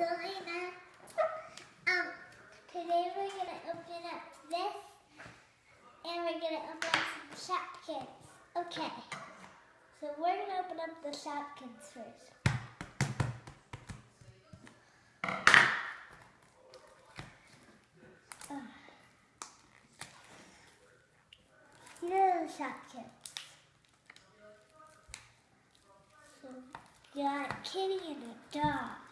Selena. Um, today we're gonna open up this, and we're gonna open up some Shopkins. Okay, so we're gonna open up the Shopkins first. Are the Shopkins. So, got a kitty and a dog.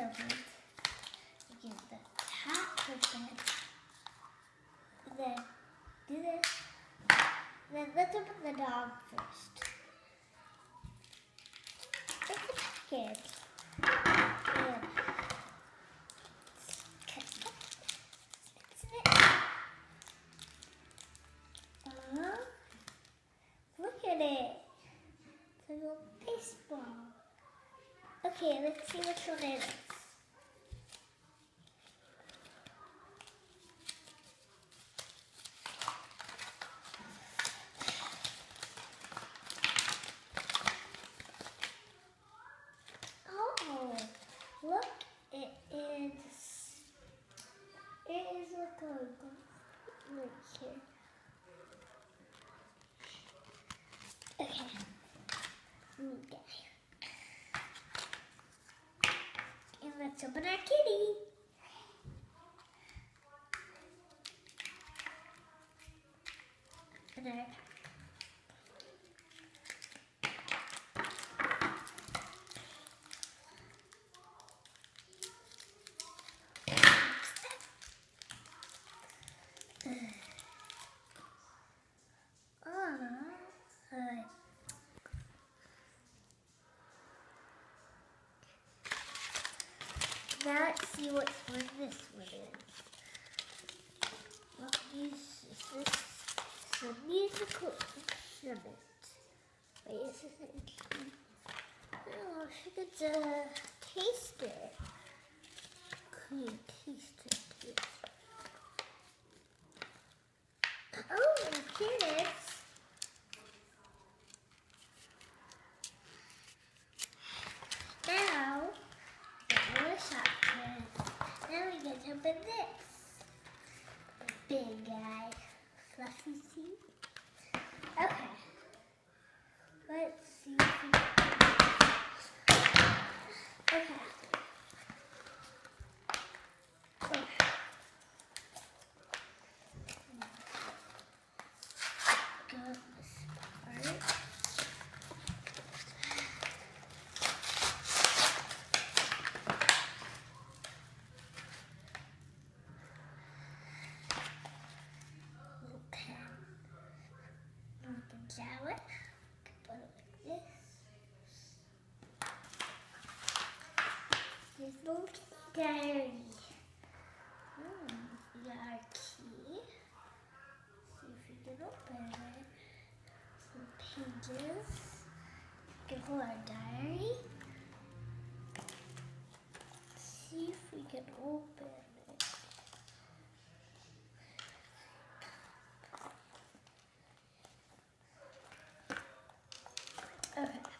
Open, get the top open. And then do this. Then let's open the dog first. It's a package. It. At it. It's a little baseball. Okay, let's see which one it is. Oh, look, it is. It is like a Okay. Let's open our kitty. And our Now let's see what one this one is. What is this? A musical instrument. Wait, is this an instrument? Oh, I think it's a taster. Clean taster. too. Oh, here it is. Now, get more shotgun. Now we get to open this. Big guy. Fluffy seat. Okay. Let's see. if we- Okay. Okay. Go this part. Okay. Open shower. Put it like this. This little diary. We got our key. See if we can open it. Some pages. We can hold our diary. See if we can open it. Okay.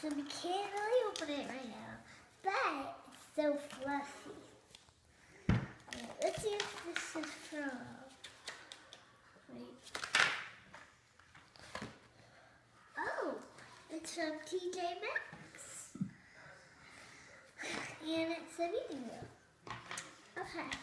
So we can't really open it right now, but it's so fluffy. Alright, let's see if this is from. Wait. Oh, it's from TJ Maxx. And it's a video. Okay.